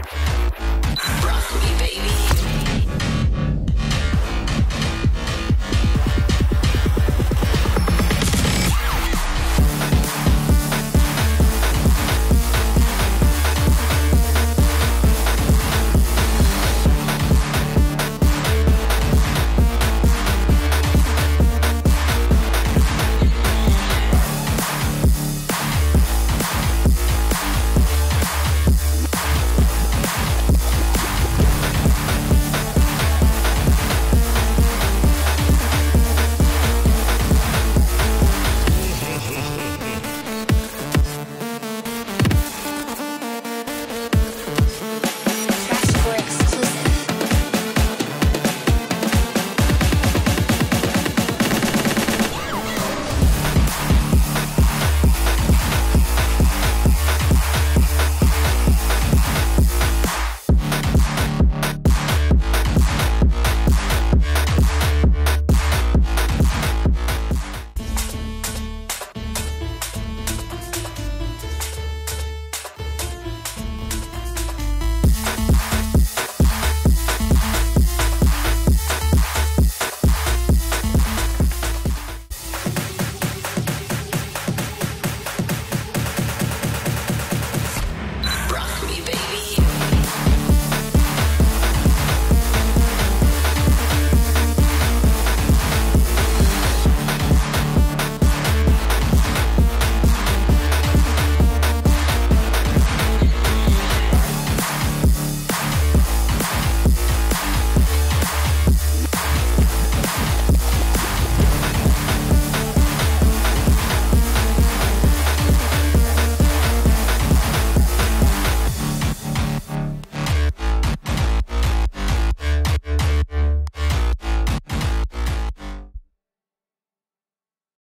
Rock me, baby.